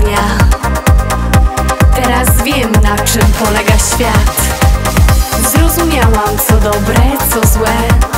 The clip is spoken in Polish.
dnia. Teraz wiem na czym polega świat. Zrozumiałam co dobre, co złe.